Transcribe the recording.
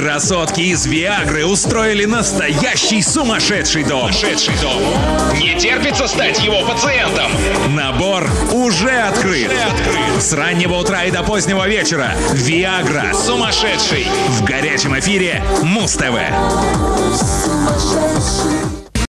Красотки из Виагры устроили настоящий сумасшедший дом. Сумасшедший дом. Не терпится стать его пациентом. Набор уже открыт. Уже открыт. С раннего утра и до позднего вечера. Виагра. Сумасшедший. В горячем эфире Муз-ТВ.